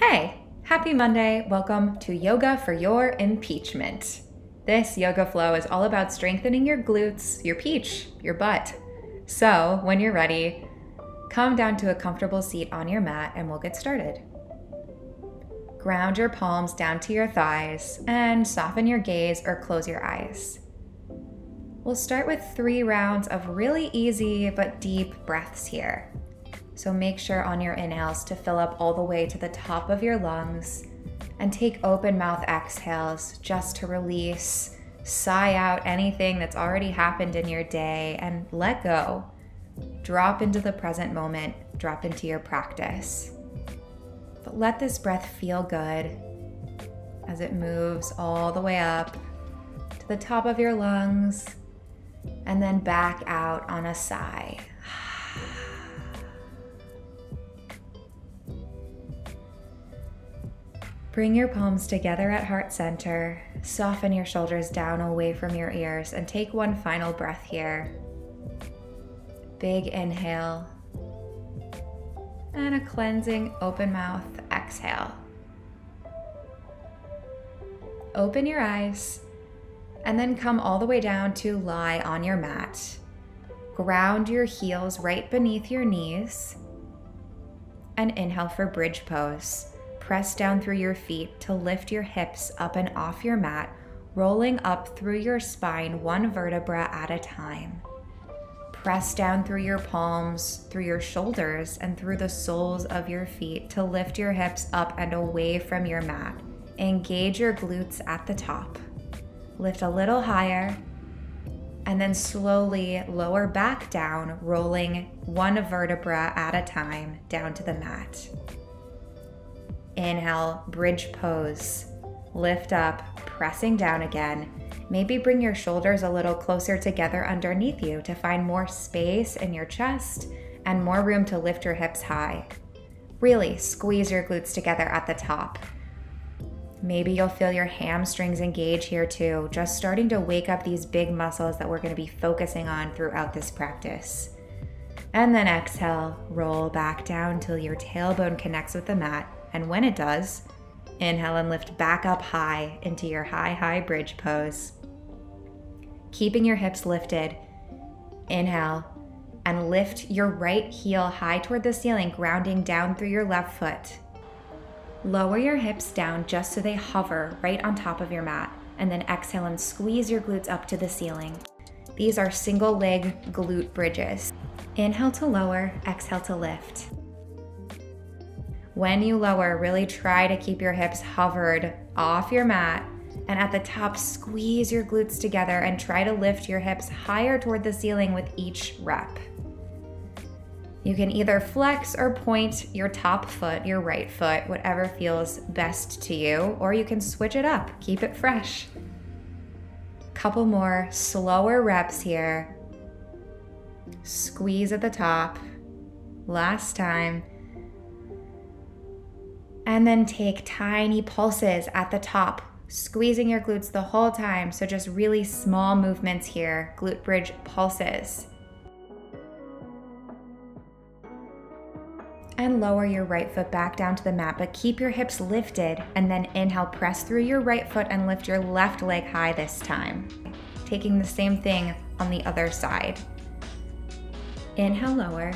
Hey, happy Monday. Welcome to Yoga for Your Impeachment. This yoga flow is all about strengthening your glutes, your peach, your butt. So, when you're ready, come down to a comfortable seat on your mat and we'll get started. Ground your palms down to your thighs and soften your gaze or close your eyes. We'll start with three rounds of really easy but deep breaths here. So make sure on your inhales to fill up all the way to the top of your lungs and take open mouth exhales just to release, sigh out anything that's already happened in your day and let go. Drop into the present moment, drop into your practice. But let this breath feel good as it moves all the way up to the top of your lungs and then back out on a sigh. Bring your palms together at heart center. Soften your shoulders down away from your ears and take one final breath here. Big inhale and a cleansing open mouth exhale. Open your eyes and then come all the way down to lie on your mat. Ground your heels right beneath your knees and inhale for bridge pose press down through your feet to lift your hips up and off your mat, rolling up through your spine one vertebra at a time. Press down through your palms, through your shoulders, and through the soles of your feet to lift your hips up and away from your mat. Engage your glutes at the top. Lift a little higher, and then slowly lower back down, rolling one vertebra at a time down to the mat. Inhale, bridge pose. Lift up, pressing down again. Maybe bring your shoulders a little closer together underneath you to find more space in your chest and more room to lift your hips high. Really squeeze your glutes together at the top. Maybe you'll feel your hamstrings engage here too, just starting to wake up these big muscles that we're going to be focusing on throughout this practice. And then exhale, roll back down till your tailbone connects with the mat and when it does, inhale and lift back up high into your high, high bridge pose. Keeping your hips lifted, inhale and lift your right heel high toward the ceiling, grounding down through your left foot. Lower your hips down just so they hover right on top of your mat, and then exhale and squeeze your glutes up to the ceiling. These are single leg glute bridges. Inhale to lower, exhale to lift. When you lower, really try to keep your hips hovered off your mat. And at the top, squeeze your glutes together and try to lift your hips higher toward the ceiling with each rep. You can either flex or point your top foot, your right foot, whatever feels best to you, or you can switch it up, keep it fresh. Couple more slower reps here. Squeeze at the top. Last time. And then take tiny pulses at the top, squeezing your glutes the whole time. So just really small movements here, glute bridge pulses. And lower your right foot back down to the mat, but keep your hips lifted. And then inhale, press through your right foot and lift your left leg high this time. Taking the same thing on the other side. Inhale, lower.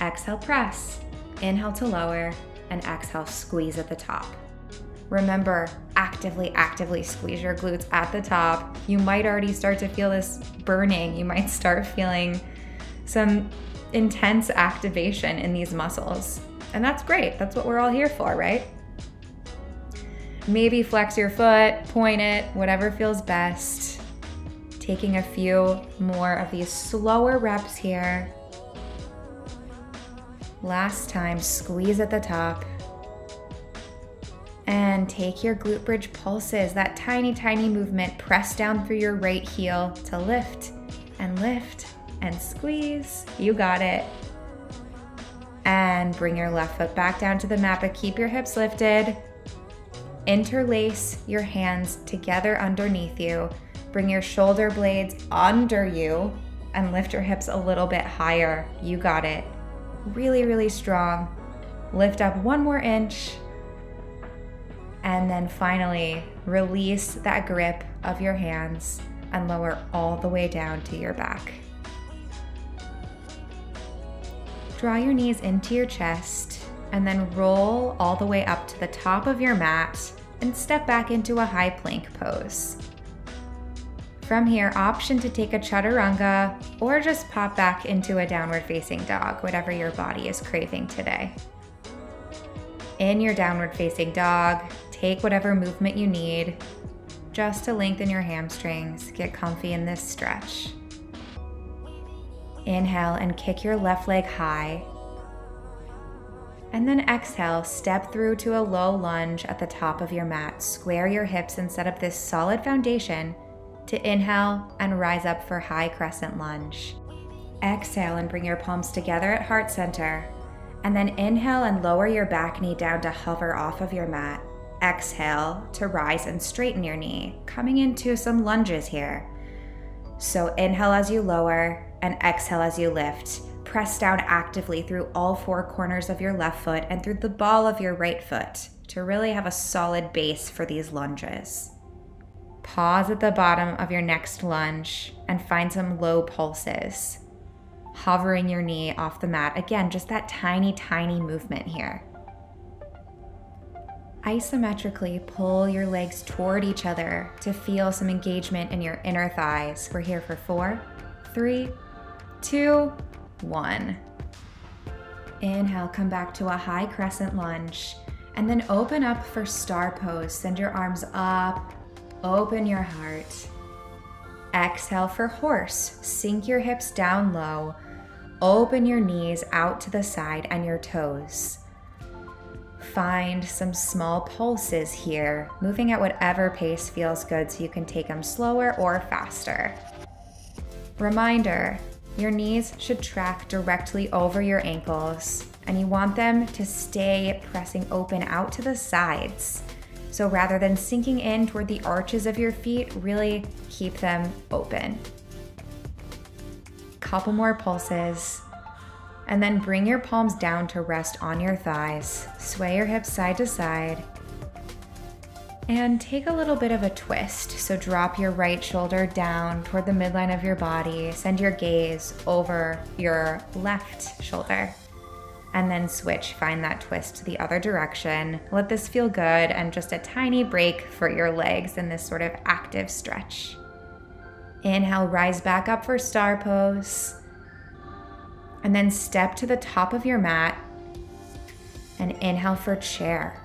Exhale, press. Inhale to lower and exhale, squeeze at the top. Remember, actively, actively squeeze your glutes at the top. You might already start to feel this burning. You might start feeling some intense activation in these muscles. And that's great. That's what we're all here for, right? Maybe flex your foot, point it, whatever feels best. Taking a few more of these slower reps here. Last time, squeeze at the top. And take your glute bridge pulses, that tiny, tiny movement. Press down through your right heel to lift and lift and squeeze. You got it. And bring your left foot back down to the mat, but keep your hips lifted. Interlace your hands together underneath you. Bring your shoulder blades under you and lift your hips a little bit higher. You got it really, really strong. Lift up one more inch And then finally, release that grip of your hands and lower all the way down to your back. Draw your knees into your chest and then roll all the way up to the top of your mat and step back into a high plank pose. From here, option to take a chaturanga or just pop back into a downward facing dog, whatever your body is craving today. In your downward facing dog, take whatever movement you need just to lengthen your hamstrings. Get comfy in this stretch. Inhale and kick your left leg high. And then exhale, step through to a low lunge at the top of your mat. Square your hips and set up this solid foundation to inhale and rise up for high crescent lunge. Exhale and bring your palms together at heart center. And then inhale and lower your back knee down to hover off of your mat. Exhale to rise and straighten your knee, coming into some lunges here. So inhale as you lower and exhale as you lift. Press down actively through all four corners of your left foot and through the ball of your right foot to really have a solid base for these lunges. Pause at the bottom of your next lunge and find some low pulses. Hovering your knee off the mat. Again, just that tiny, tiny movement here. Isometrically pull your legs toward each other to feel some engagement in your inner thighs. We're here for four, three, two, one. Inhale, come back to a high crescent lunge. And then open up for star pose. Send your arms up, open your heart. Exhale for horse. Sink your hips down low. Open your knees out to the side and your toes. Find some small pulses here, moving at whatever pace feels good so you can take them slower or faster. Reminder your knees should track directly over your ankles, and you want them to stay pressing open out to the sides. So rather than sinking in toward the arches of your feet, really keep them open. Couple more pulses. And then bring your palms down to rest on your thighs. Sway your hips side to side. And take a little bit of a twist. So drop your right shoulder down toward the midline of your body. Send your gaze over your left shoulder and then switch, find that twist the other direction. Let this feel good and just a tiny break for your legs in this sort of active stretch. Inhale, rise back up for star pose. And then step to the top of your mat and inhale for chair.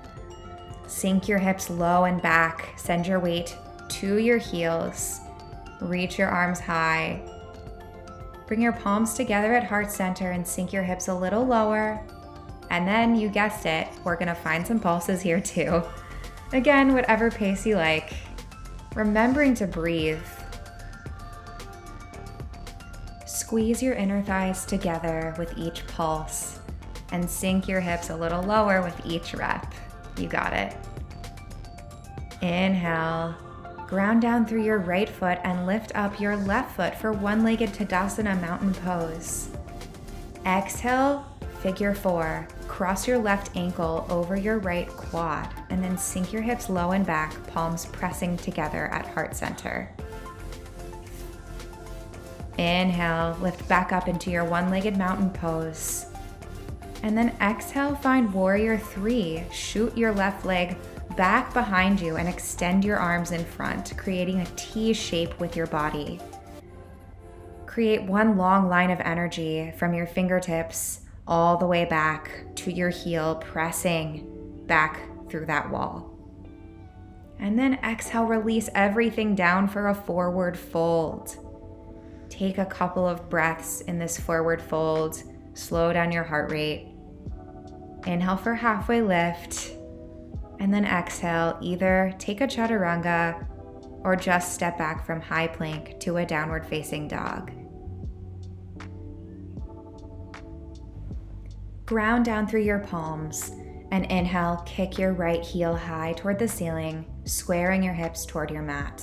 Sink your hips low and back. Send your weight to your heels. Reach your arms high Bring your palms together at heart center and sink your hips a little lower. And then, you guessed it, we're gonna find some pulses here too. Again, whatever pace you like. Remembering to breathe. Squeeze your inner thighs together with each pulse and sink your hips a little lower with each rep. You got it. Inhale. Ground down through your right foot and lift up your left foot for one legged Tadasana mountain pose. Exhale, figure four. Cross your left ankle over your right quad and then sink your hips low and back, palms pressing together at heart center. Inhale, lift back up into your one legged mountain pose. And then exhale, find warrior three. Shoot your left leg back behind you and extend your arms in front, creating a T shape with your body. Create one long line of energy from your fingertips all the way back to your heel, pressing back through that wall. And then exhale, release everything down for a forward fold. Take a couple of breaths in this forward fold. Slow down your heart rate. Inhale for halfway lift. And then exhale, either take a chaturanga or just step back from high plank to a downward facing dog. Ground down through your palms and inhale, kick your right heel high toward the ceiling, squaring your hips toward your mat.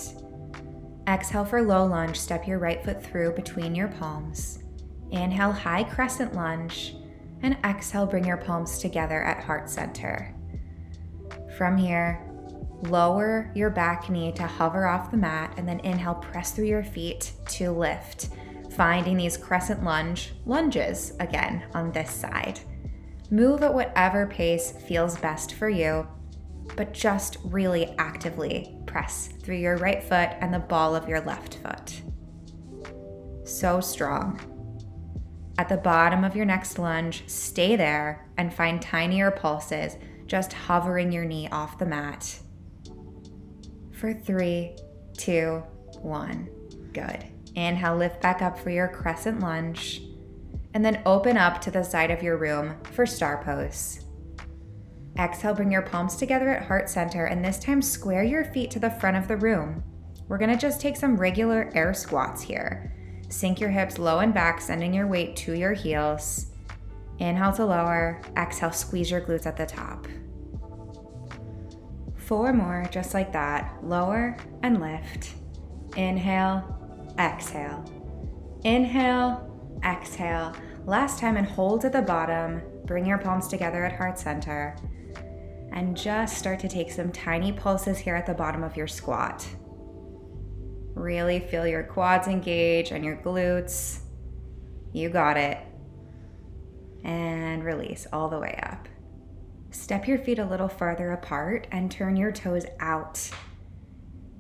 Exhale for low lunge, step your right foot through between your palms. Inhale, high crescent lunge, and exhale, bring your palms together at heart center. From here, Lower your back knee to hover off the mat and then inhale, press through your feet to lift, finding these crescent lunge lunges again on this side. Move at whatever pace feels best for you, but just really actively press through your right foot and the ball of your left foot. So strong. At the bottom of your next lunge, stay there and find tinier pulses, just hovering your knee off the mat for three, two, one. Good. Inhale, lift back up for your crescent lunge. And then open up to the side of your room for star pose. Exhale, bring your palms together at heart center, and this time square your feet to the front of the room. We're gonna just take some regular air squats here. Sink your hips low and back, sending your weight to your heels. Inhale to lower, exhale, squeeze your glutes at the top. Four more, just like that. Lower and lift. Inhale, exhale. Inhale, exhale. Last time and hold at the bottom. Bring your palms together at heart center. And just start to take some tiny pulses here at the bottom of your squat. Really feel your quads engage and your glutes. You got it. And release all the way up. Step your feet a little farther apart and turn your toes out.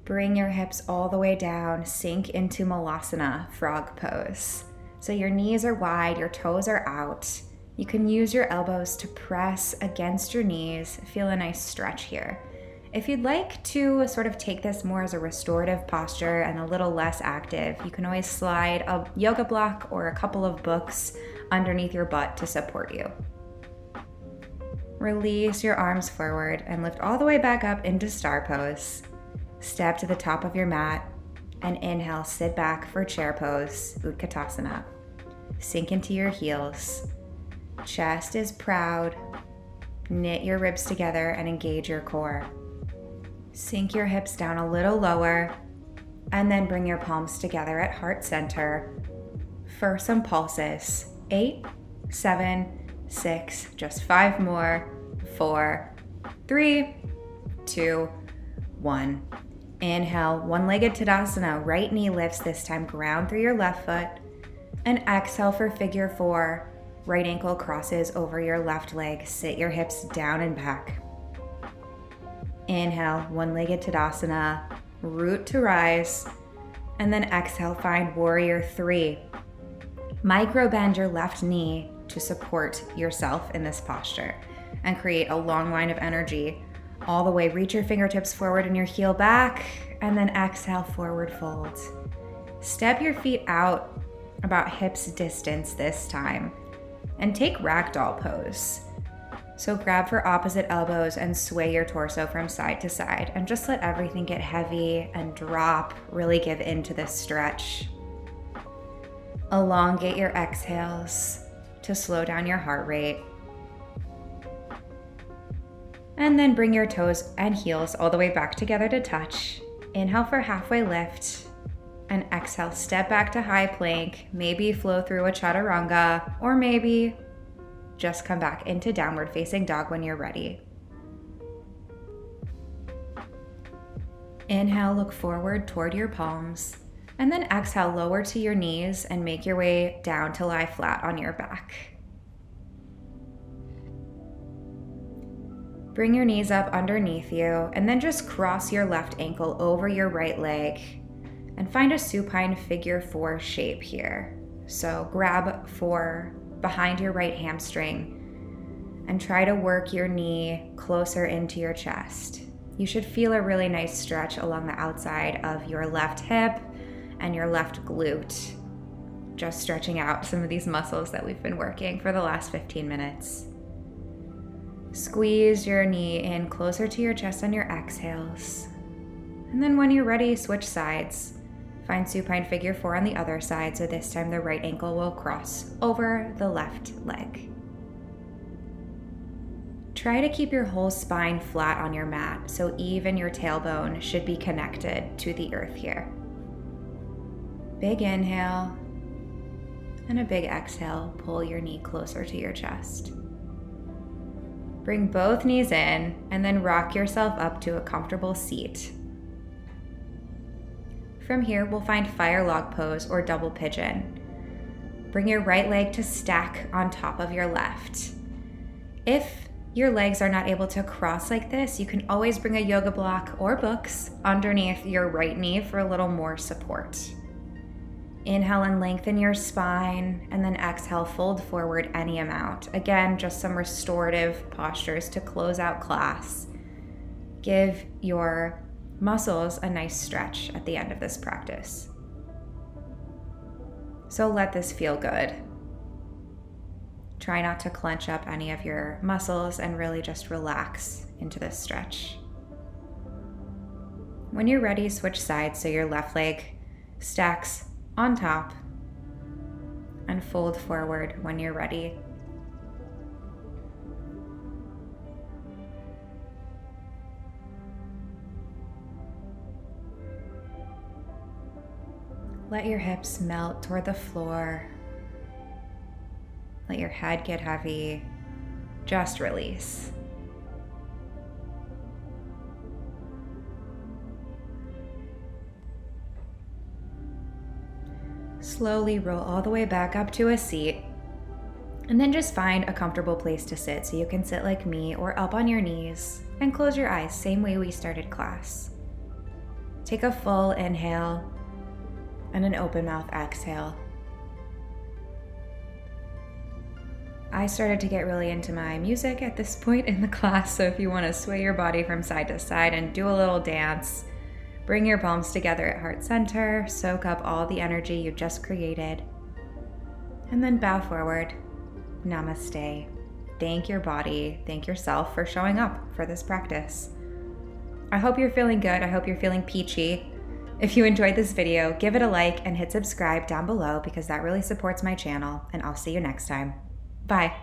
Bring your hips all the way down, sink into Malasana, frog pose. So your knees are wide, your toes are out. You can use your elbows to press against your knees. Feel a nice stretch here. If you'd like to sort of take this more as a restorative posture and a little less active, you can always slide a yoga block or a couple of books underneath your butt to support you. Release your arms forward and lift all the way back up into star pose. Step to the top of your mat and inhale, sit back for chair pose, Utkatasana. Sink into your heels. Chest is proud. Knit your ribs together and engage your core. Sink your hips down a little lower and then bring your palms together at heart center for some pulses. Eight, seven, six, just five more four, three, two, one. Inhale, one legged Tadasana. Right knee lifts this time, ground through your left foot. And exhale for figure four. Right ankle crosses over your left leg. Sit your hips down and back. Inhale, one legged Tadasana. Root to rise. And then exhale, find warrior three. Micro bend your left knee to support yourself in this posture and create a long line of energy all the way. Reach your fingertips forward and your heel back, and then exhale, forward fold. Step your feet out about hips distance this time and take ragdoll pose. So grab for opposite elbows and sway your torso from side to side and just let everything get heavy and drop. Really give into this stretch. Elongate your exhales to slow down your heart rate. And then bring your toes and heels all the way back together to touch. Inhale for halfway lift. And exhale, step back to high plank. Maybe flow through a chaturanga, or maybe just come back into downward facing dog when you're ready. Inhale, look forward toward your palms. And then exhale, lower to your knees and make your way down to lie flat on your back. Bring your knees up underneath you and then just cross your left ankle over your right leg and find a supine figure four shape here. So grab for behind your right hamstring and try to work your knee closer into your chest. You should feel a really nice stretch along the outside of your left hip and your left glute. Just stretching out some of these muscles that we've been working for the last 15 minutes. Squeeze your knee in closer to your chest on your exhales. And then when you're ready, switch sides. Find supine figure four on the other side, so this time the right ankle will cross over the left leg. Try to keep your whole spine flat on your mat, so even your tailbone should be connected to the earth here. Big inhale and a big exhale. Pull your knee closer to your chest. Bring both knees in and then rock yourself up to a comfortable seat. From here, we'll find fire log pose or double pigeon. Bring your right leg to stack on top of your left. If your legs are not able to cross like this, you can always bring a yoga block or books underneath your right knee for a little more support. Inhale and lengthen your spine, and then exhale, fold forward any amount. Again, just some restorative postures to close out class. Give your muscles a nice stretch at the end of this practice. So let this feel good. Try not to clench up any of your muscles and really just relax into this stretch. When you're ready, switch sides so your left leg stacks on top and fold forward when you're ready. Let your hips melt toward the floor. Let your head get heavy. Just release. Slowly roll all the way back up to a seat. And then just find a comfortable place to sit so you can sit like me or up on your knees and close your eyes, same way we started class. Take a full inhale and an open mouth exhale. I started to get really into my music at this point in the class, so if you want to sway your body from side to side and do a little dance, bring your palms together at heart center, soak up all the energy you just created, and then bow forward. Namaste. Thank your body, thank yourself for showing up for this practice. I hope you're feeling good. I hope you're feeling peachy. If you enjoyed this video, give it a like and hit subscribe down below because that really supports my channel, and I'll see you next time. Bye.